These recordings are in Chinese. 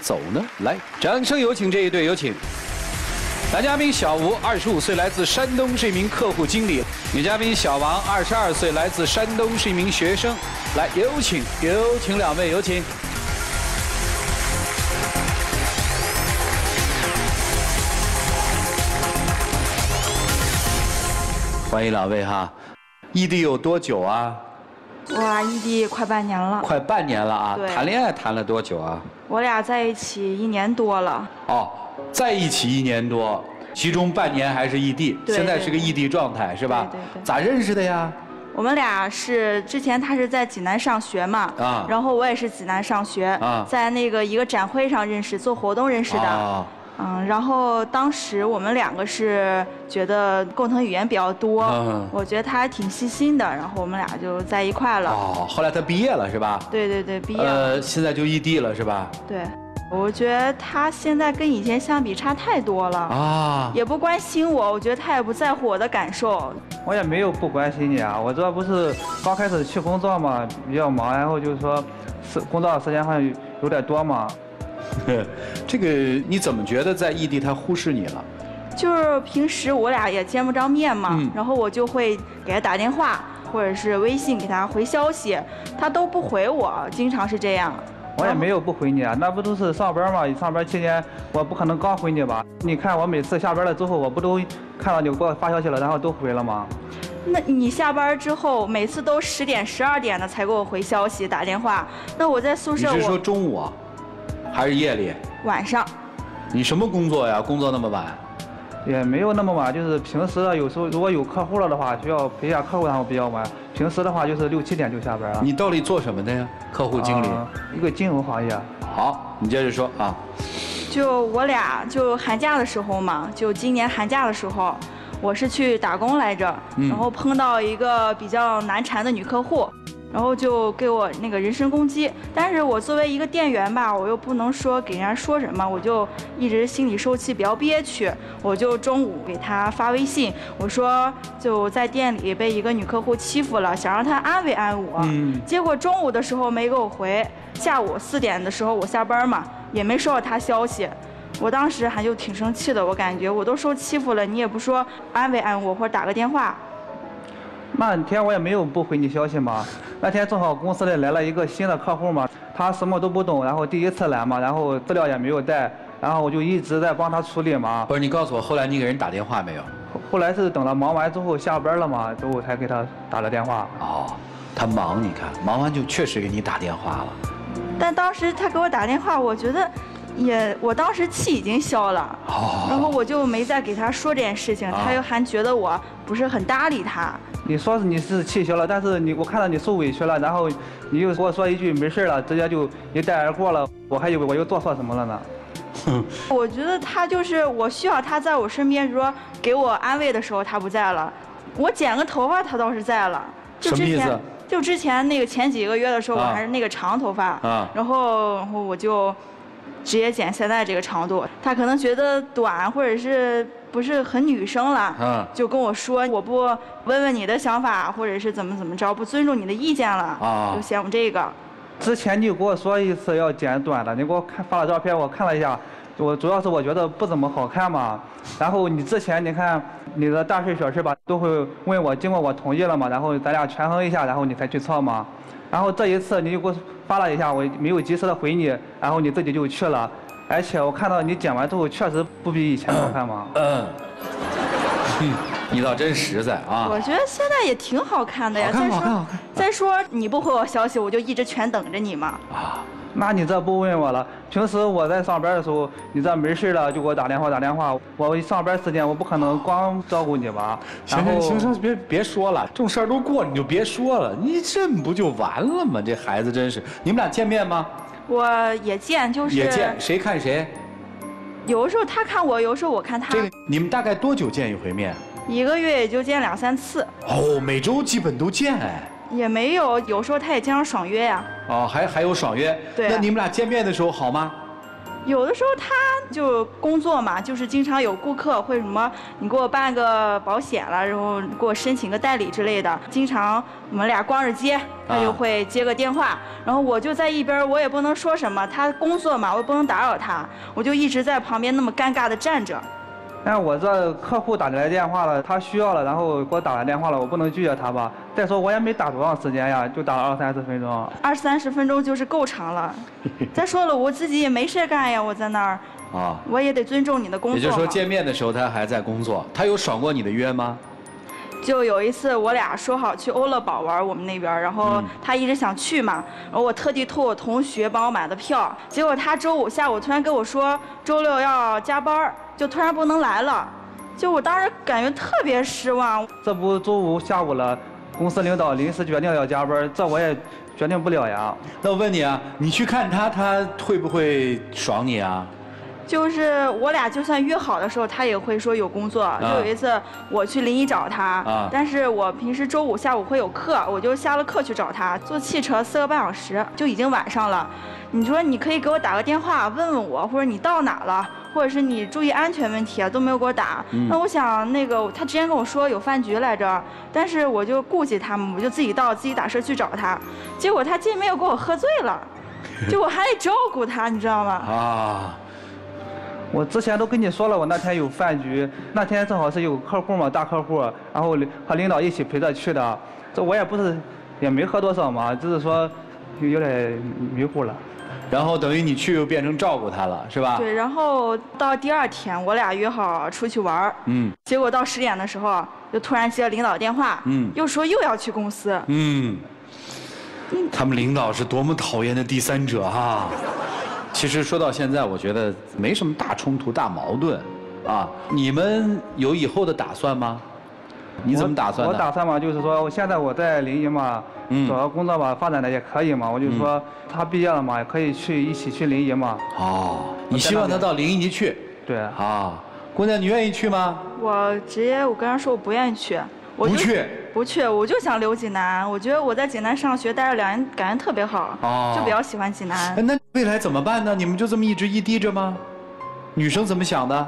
走呢？来，掌声有请这一对，有请。男嘉宾小吴，二十五岁，来自山东，是一名客户经理；女嘉宾小王，二十二岁，来自山东，是一名学生。来，有请，有请两位，有请。欢迎两位哈，异地有多久啊？哇，异地快半年了。快半年了啊！谈恋爱谈了多久啊？我俩在一起一年多了。哦，在一起一年多，其中半年还是异地，现在是个异地状态是吧？对对对咋认识的呀？我们俩是之前他是在济南上学嘛，啊然后我也是济南上学，啊在那个一个展会上认识，做活动认识的。哦嗯，然后当时我们两个是觉得共同语言比较多，嗯我觉得他还挺细心的，然后我们俩就在一块了。哦，后来他毕业了是吧？对对对，毕业了。呃，现在就异地了是吧？对，我觉得他现在跟以前相比差太多了，啊，也不关心我，我觉得他也不在乎我的感受。我也没有不关心你啊，我这不是刚开始去工作嘛，比较忙，然后就是说，是工作时间好像有有点多嘛。这个你怎么觉得在异地他忽视你了？就是平时我俩也见不着面嘛，嗯然后我就会给他打电话，或者是微信给他回消息，他都不回我，经常是这样。我也没有不回你啊，那不都是上班嘛？上班期间我不可能刚回你吧？你看我每次下班了之后，我不都看到你给我发消息了，然后都回了吗？那你下班之后，每次都十点、十二点的才给我回消息、打电话。那我在宿舍，你是说中午啊，还是夜里？晚上你什么工作呀？工作那么晚？也没有那么晚，就是平时啊有时候如果有客户了的话，需要陪一下客户，然后比较晚。平时的话就是六七点就下班了。你到底做什么的呀？客户经理。啊一个金融行业。好，你接着说啊。就我俩就寒假的时候嘛，就今年寒假的时候，我是去打工来着，嗯然后碰到一个比较难缠的女客户，然后就给我那个人身攻击。但是我作为一个店员吧，我又不能说给人家说什么，我就一直心里受气，比较憋屈。我就中午给他发微信，我说就在店里被一个女客户欺负了，想让他安慰安慰我。嗯结果中午的时候没给我回，下午四点的时候我下班嘛，也没收到他消息。我当时还就挺生气的，我感觉我都受欺负了，你也不说安慰安慰我或者打个电话。那天我也没有不回你消息嘛。那天正好公司里来了一个新的客户嘛，他什么都不懂，然后第一次来嘛，然后资料也没有带，然后我就一直在帮他处理嘛。不是，你告诉我后来你给人打电话没有？后后来是等了忙完之后下班了嘛，之后才给他打了电话。哦，他忙，你看忙完就确实给你打电话了。但当时他给我打电话，我觉得也，我当时气已经消了，哦然后我就没再给他说这件事情，啊他又还觉得我不是很搭理他。你说是你是气消了，但是你我看到你受委屈了，然后你又给我说一句没事了，直接就一带而过了，我还以为我又做错什么了呢。我觉得他就是我需要他在我身边，比如说给我安慰的时候他不在了，我剪个头发他倒是在了。就之前什么意思就之前那个前几个月的时候，我啊还是那个长头发，啊然后然后我就直接剪现在这个长度。他可能觉得短或者是不是很女生了，嗯就跟我说我不问问你的想法，或者是怎么怎么着，不尊重你的意见了，啊就嫌我这个。之前你就给我说一次要剪短的，你给我看发了照片，我看了一下，我主要是我觉得不怎么好看嘛。然后你之前你看你的大事小事吧，都会问我，经过我同意了嘛，然后咱俩权衡一下，然后你才去操嘛。然后这一次你就给我发了一下，我没有及时的回你，然后你自己就去了，而且我看到你剪完之后确实不比以前好看吗。嗯，嗯你倒真实在啊。我觉得现在也挺好看的呀。好看再说好看好看再说你不回我消息，我就一直全等着你嘛。啊，那你这不问我了？平时我在上班的时候，你这没事了就给我打电话打电话。我一上班时间我不可能光照顾你吧？行行行行，别别说了，这种事儿都过了，你就别说了，你这不就完了吗？这孩子真是，你们俩见面吗？我也见，就是也见，谁看谁？有的时候他看我，有的时候我看他，这个你们大概多久见一回面？一个月也就见两三次，哦，每周基本都见哎。也没有。有时候他也经常爽约呀。哦，还还有爽约。对啊那你们俩见面的时候好吗？有的时候他就工作嘛，就是经常有顾客会什么，你给我办个保险了，然后给我申请个代理之类的。经常我们俩逛着街，他就会接个电话，然后我就在一边，我也不能说什么，他工作嘛，我也不能打扰他，我就一直在旁边那么尴尬的站着。但我这客户打进来电话了，他需要了，然后给我打来电话了，我不能拒绝他吧？再说我也没打多长时间呀，就打了二三十分钟。二三十分钟就是够长了。再说了，我自己也没事干呀，我在那儿。啊。我也得尊重你的工作。也就是说，见面的时候他还在工作，他有爽过你的约吗？就有一次，我俩说好去欧乐堡玩，我们那边，然后他一直想去嘛，然后我特地托我同学帮我买的票，结果他周五下午突然跟我说周六要加班，就突然不能来了，就我当时感觉特别失望。这不周五下午了，公司领导临时决定要加班，这我也决定不了呀。那我问你啊，你去看他，他会不会爽你啊？就是我俩就算约好的时候，他也会说有工作。就有一次我去临沂找他，但是我平时周五下午会有课，我就下了课去找他，坐汽车四个半小时，就已经晚上了。你说你可以给我打个电话问问我，或者你到哪了，或者是你注意安全问题啊，都没有给我打。那我想那个他之前跟我说有饭局来着，但是我就顾及他们，我就自己到自己打车去找他。结果他竟没有给我喝醉了，就我还得照顾他，你知道吗？啊。我之前都跟你说了，我那天有饭局，那天正好是有客户嘛，大客户，然后和领导一起陪着去的。这我也不是，也没喝多少嘛，只是说有点迷糊了。然后等于你去又变成照顾他了，是吧？对，然后到第二天，我俩约好出去玩儿。嗯。结果到十点的时候，就突然接了领导电话。嗯。又说又要去公司。嗯。他们领导是多么讨厌的第三者哈。其实说到现在，我觉得没什么大冲突、大矛盾，啊，你们有以后的打算吗？你怎么打算我打算嘛，就是说，我现在我在临沂嘛，找个工作吧，发展的也可以嘛。我就说，他毕业了嘛，也可以去一起去临沂嘛。哦，你希望他到临沂去？对。啊，姑娘，你愿意去吗？我直接我跟他说，我不愿意去。我不去。不去，我就想留济南。我觉得我在济南上学待了两年，感觉特别好，就比较喜欢济南。那未来怎么办呢？你们就这么一直异地着吗？女生怎么想的？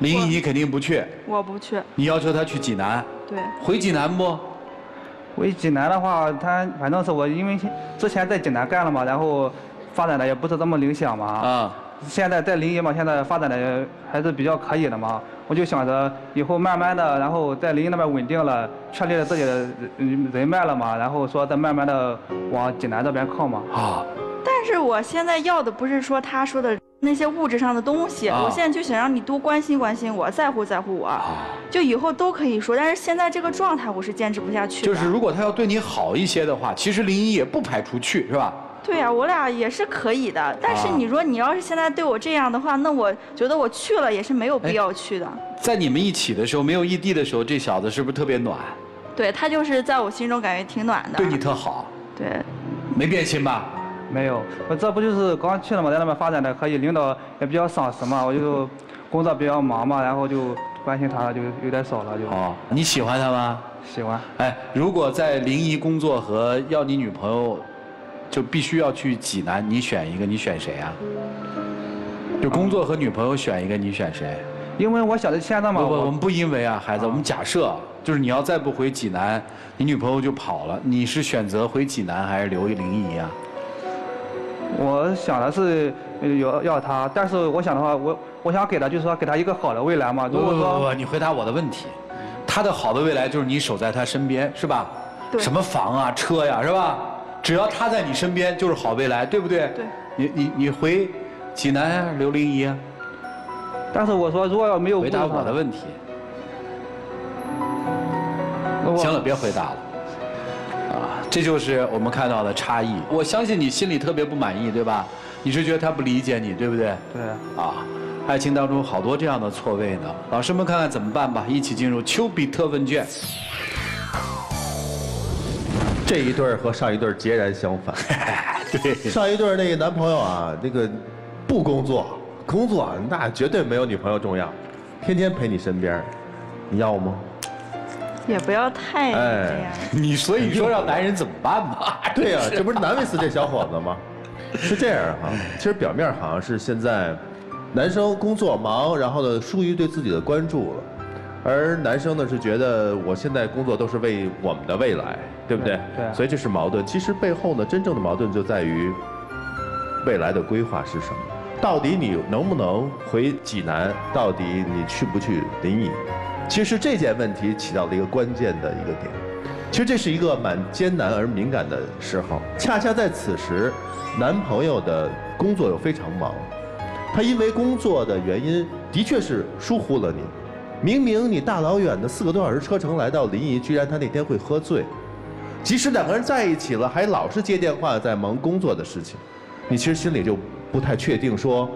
林毅，你肯定不去。我不去。你要求他去济南。对。回济南不？回济南的话，他反正是我，因为之前在济南干了嘛，然后发展的也不是这么理想嘛。啊。现在在临沂嘛，现在发展的还是比较可以的嘛。我就想着以后慢慢的，然后在临沂那边稳定了，确立了自己的人人脉了嘛，然后说再慢慢的往济南这边靠嘛。啊！但是我现在要的不是说他说的那些物质上的东西，我现在就想让你多关心关心我，在乎在乎我，就以后都可以说。但是现在这个状态我是坚持不下去。就是如果他要对你好一些的话，其实林一也不排除去，是吧？对呀，我俩也是可以的，但是你说你要是现在对我这样的话，那我觉得我去了也是没有必要去的。在你们一起的时候，没有异地的时候，这小子是不是特别暖？对他就是在我心中感觉挺暖的。对你特好。对。没变心吧？没有，我这不就是刚去了嘛，在那边发展的可以，领导也比较赏识嘛，我就工作比较忙嘛，然后就关心他了就有点少了就。哦，你喜欢他吗？喜欢。哎，如果在临沂工作和要你女朋友。就必须要去济南，你选一个，你选谁啊？就工作和女朋友选一个，你选谁？因为我想着现在嘛，不不，我们不因为啊，孩子，我们假设就是你要再不回济南，你女朋友就跑了，你是选择回济南还是留临沂啊？我想的是要要他，但是我想的话，我我想给他就是说给他一个好的未来嘛。不不不，你回答我的问题，他的好的未来就是你守在他身边，是吧？对。什么房啊，车呀，是吧？只要他在你身边，就是好未来，对不对？对。你你你回济南啊、刘林怡啊？但是我说，如果要没有回答我的问题，行了，别回答了。啊，这就是我们看到的差异。我相信你心里特别不满意，对吧？你是觉得他不理解你，对不对？对。啊，爱情当中好多这样的错位呢。老师们看看怎么办吧。一起进入丘比特问卷。这一对儿和上一对儿截然相反。对，上一对儿那个男朋友啊，那个不工作，工作那绝对没有女朋友重要，天天陪你身边，你要吗？也不要太这样。你所以说让男人怎么办嘛？对呀，这不是难为死这小伙子吗？是这样哈，其实表面好像是现在男生工作忙，然后呢疏于对自己的关注了，而男生呢是觉得我现在工作都是为我们的未来，对不对？对所以这是矛盾。其实背后呢，真正的矛盾就在于未来的规划是什么？到底你能不能回济南？到底你去不去临沂？其实这件问题起到了一个关键的一个点。其实这是一个蛮艰难而敏感的时候，恰恰在此时，男朋友的工作又非常忙，他因为工作的原因，的确是疏忽了你。明明你大老远的四个多小时车程来到临沂，居然他那天会喝醉。即使两个人在一起了，还老是接电话在忙工作的事情，你其实心里就不太确定说，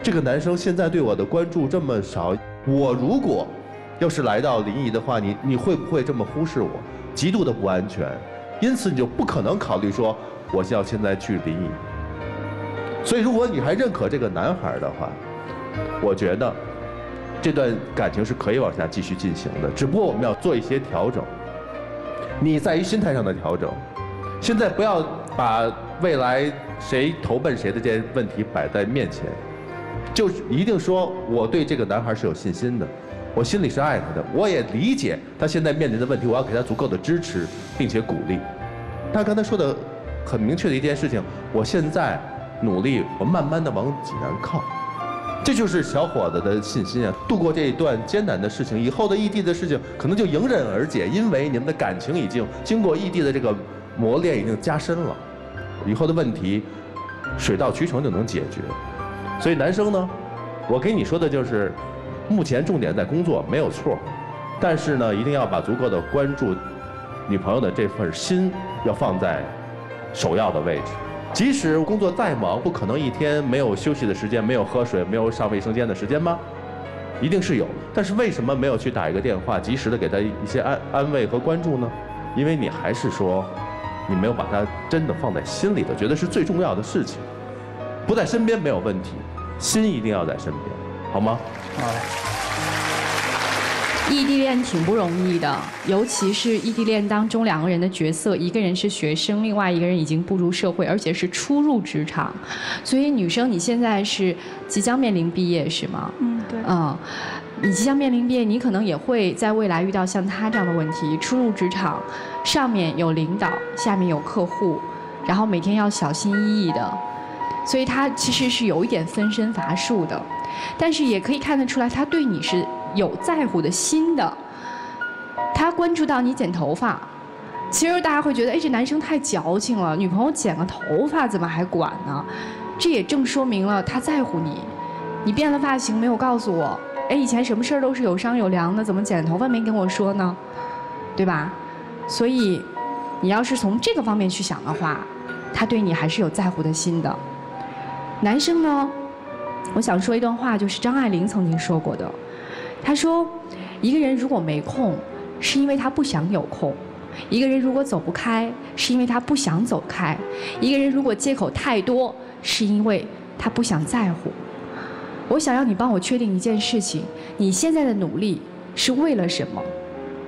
这个男生现在对我的关注这么少，我如果要是来到临沂的话，你你会不会这么忽视我？极度的不安全，因此你就不可能考虑说我要现在去临沂。所以如果你还认可这个男孩的话，我觉得这段感情是可以往下继续进行的，只不过我们要做一些调整。你在于心态上的调整，现在不要把未来谁投奔谁的这些问题摆在面前，就一定说我对这个男孩是有信心的，我心里是爱他的，我也理解他现在面临的问题，我要给他足够的支持并且鼓励。他刚才说的很明确的一件事情，我现在努力，我慢慢的往济南靠。这就是小伙子的信心啊！度过这一段艰难的事情，以后的异地的事情可能就迎刃而解，因为你们的感情已经经过异地的这个磨练，已经加深了，以后的问题水到渠成就能解决。所以男生呢，我给你说的就是，目前重点在工作没有错，但是呢，一定要把足够的关注女朋友的这份心要放在首要的位置。即使工作再忙，不可能一天没有休息的时间，没有喝水，没有上卫生间的时间吗？一定是有。但是为什么没有去打一个电话，及时的给他一些安安慰和关注呢？因为你还是说，你没有把他真的放在心里头，觉得是最重要的事情。不在身边没有问题，心一定要在身边，好吗？好嘞。异地恋挺不容易的，尤其是异地恋当中两个人的角色，一个人是学生，另外一个人已经步入社会，而且是初入职场。所以女生你现在是即将面临毕业是吗？嗯，对。嗯，你即将面临毕业，你可能也会在未来遇到像他这样的问题：初入职场，上面有领导，下面有客户，然后每天要小心翼翼的，所以他其实是有一点分身乏术的。但是也可以看得出来，他对你是有在乎的心的。他关注到你剪头发，其实大家会觉得，哎，这男生太矫情了，女朋友剪个头发怎么还管呢？这也正说明了他在乎你。你变了发型没有告诉我，哎，以前什么事儿都是有商有量的，怎么剪头发没跟我说呢？对吧？所以，你要是从这个方面去想的话，他对你还是有在乎的心的。男生呢？我想说一段话，就是张爱玲曾经说过的。她说：“一个人如果没空，是因为他不想有空；一个人如果走不开，是因为他不想走开；一个人如果借口太多，是因为他不想在乎。”我想要你帮我确定一件事情：你现在的努力是为了什么？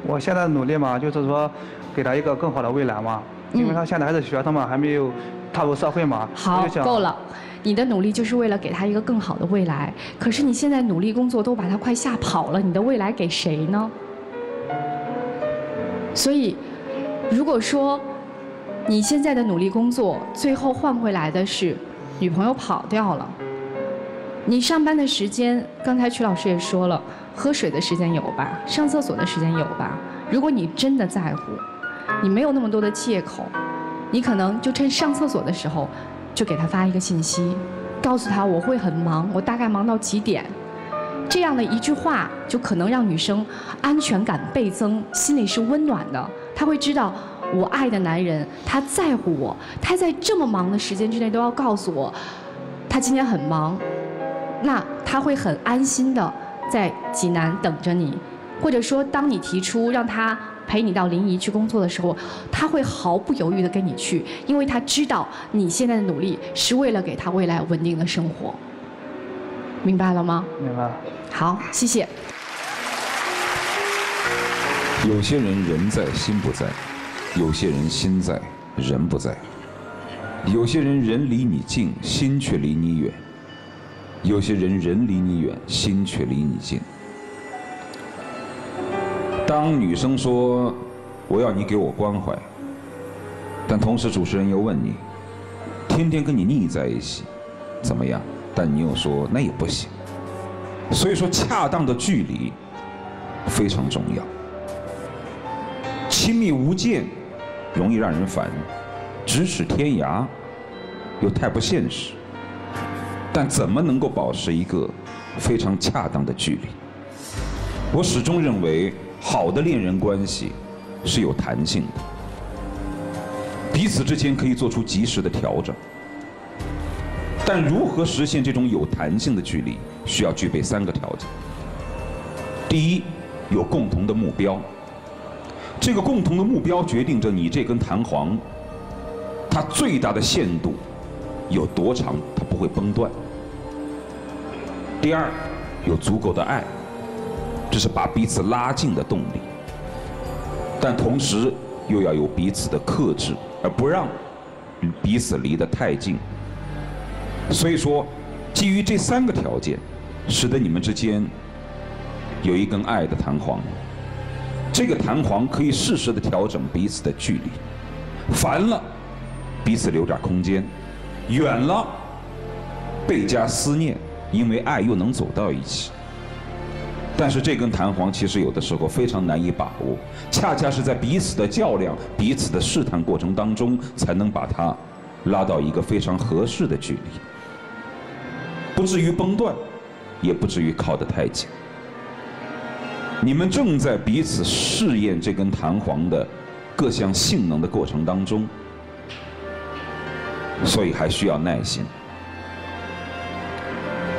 我现在努力嘛，就是说给他一个更好的未来嘛，因为他现在还是学生嘛，还没有踏入社会嘛。好够了。你的努力就是为了给他一个更好的未来，可是你现在努力工作都把他快吓跑了，你的未来给谁呢？所以，如果说你现在的努力工作最后换回来的是女朋友跑掉了，你上班的时间，刚才曲老师也说了，喝水的时间有吧，上厕所的时间有吧？如果你真的在乎，你没有那么多的借口，你可能就趁上厕所的时候。就给他发一个信息，告诉他我会很忙，我大概忙到几点。这样的一句话，就可能让女生安全感倍增，心里是温暖的。她会知道我爱的男人，他在乎我，他在这么忙的时间之内都要告诉我，他今天很忙。那他会很安心的在济南等着你，或者说当你提出让他。陪你到临沂去工作的时候，他会毫不犹豫的跟你去，因为他知道你现在的努力是为了给他未来稳定的生活。明白了吗？明白了。好，谢谢。有些人人在心不在，有些人心在人不在。有些人人离你近，心却离你远；有些人人离你远，心却离你近。当女生说“我要你给我关怀”，但同时主持人又问你：“天天跟你腻在一起，怎么样？”但你又说那也不行。所以说，恰当的距离非常重要。亲密无间容易让人烦，咫尺天涯又太不现实。但怎么能够保持一个非常恰当的距离？我始终认为，好的恋人关系是有弹性的，彼此之间可以做出及时的调整。但如何实现这种有弹性的距离，需要具备三个条件。第一，有共同的目标。这个共同的目标决定着你这根弹簧，它最大的限度有多长，它不会崩断。第二，有足够的爱，这是把彼此拉近的动力。但同时又要有彼此的克制，而不让彼此离得太近。所以说，基于这三个条件，使得你们之间有一根爱的弹簧。这个弹簧可以适时的调整彼此的距离，烦了，彼此留点空间；远了，倍加思念，因为爱又能走到一起。但是这根弹簧其实有的时候非常难以把握，恰恰是在彼此的较量、彼此的试探过程当中，才能把它拉到一个非常合适的距离，不至于崩断，也不至于靠得太紧。你们正在彼此试验这根弹簧的各项性能的过程当中，所以还需要耐心。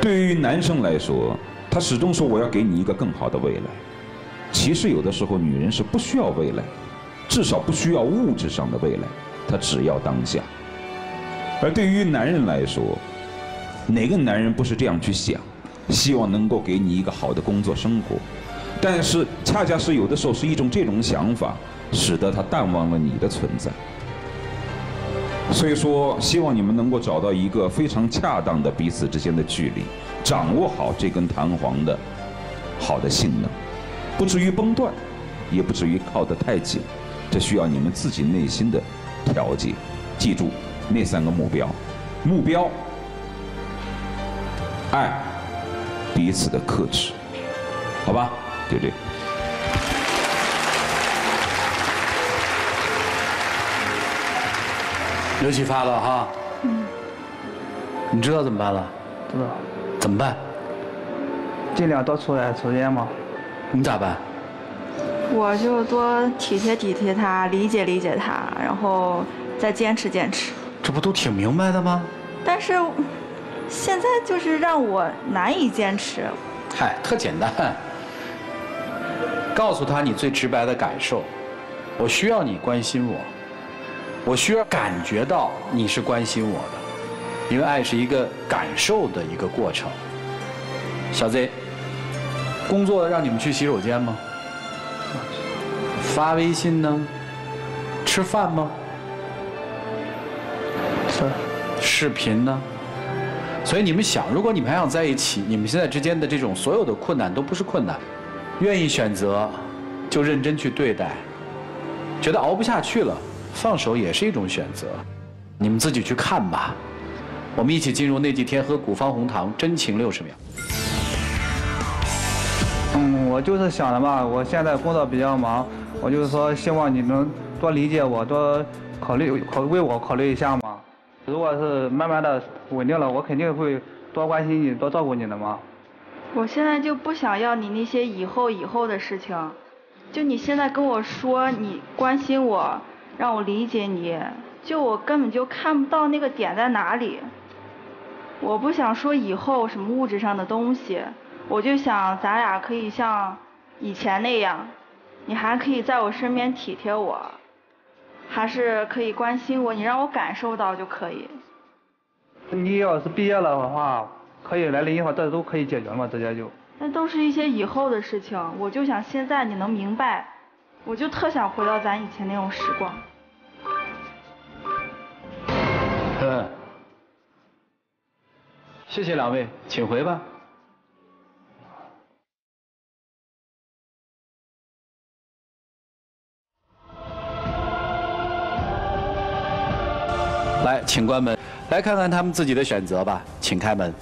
对于男生来说，他始终说我要给你一个更好的未来。其实有的时候，女人是不需要未来，至少不需要物质上的未来，她只要当下。而对于男人来说，哪个男人不是这样去想？希望能够给你一个好的工作生活。但是，恰恰是有的时候是一种这种想法，使得他淡忘了你的存在。所以说，希望你们能够找到一个非常恰当的彼此之间的距离，掌握好这根弹簧的好的性能，不至于崩断，也不至于靠得太紧。这需要你们自己内心的调节。记住那三个目标：目标、爱、彼此的克制，好吧？就这，有启发了哈。嗯。你知道怎么办了？知道。怎么办？尽量多出来抽烟嘛。你咋办？我就多体贴体贴他，理解理解他，然后再坚持坚持。这不都挺明白的吗？但是，现在就是让我难以坚持。嗨，特简单。告诉他你最直白的感受，我需要你关心我，我需要感觉到你是关心我的，因为爱是一个感受的一个过程。小 Z，工作让你们去洗手间吗？发微信呢？吃饭吗？是。视频呢？所以你们想，如果你们还想在一起，你们现在之间的这种所有的困难都不是困难。愿意选择，就认真去对待；觉得熬不下去了，放手也是一种选择。你们自己去看吧。我们一起进入那几天喝古方红糖真情六十秒。嗯，我就是想的嘛，我现在工作比较忙，我就是说希望你能多理解我，多考虑考为我考虑一下嘛。如果是慢慢的稳定了，我肯定会多关心你，多照顾你的嘛。我现在就不想要你那些以后以后的事情，就你现在跟我说你关心我，让我理解你，就我根本就看不到那个点在哪里。我不想说以后什么物质上的东西，我就想咱俩可以像以前那样，你还可以在我身边体贴我，还是可以关心我，你让我感受到就可以。你要是毕业了的话。可以来临一会儿，这都可以解决嘛，直接就。那都是一些以后的事情，我就想现在你能明白，我就特想回到咱以前那种时光。谢谢两位，请回吧。来，请关门，来看看他们自己的选择吧，请开门。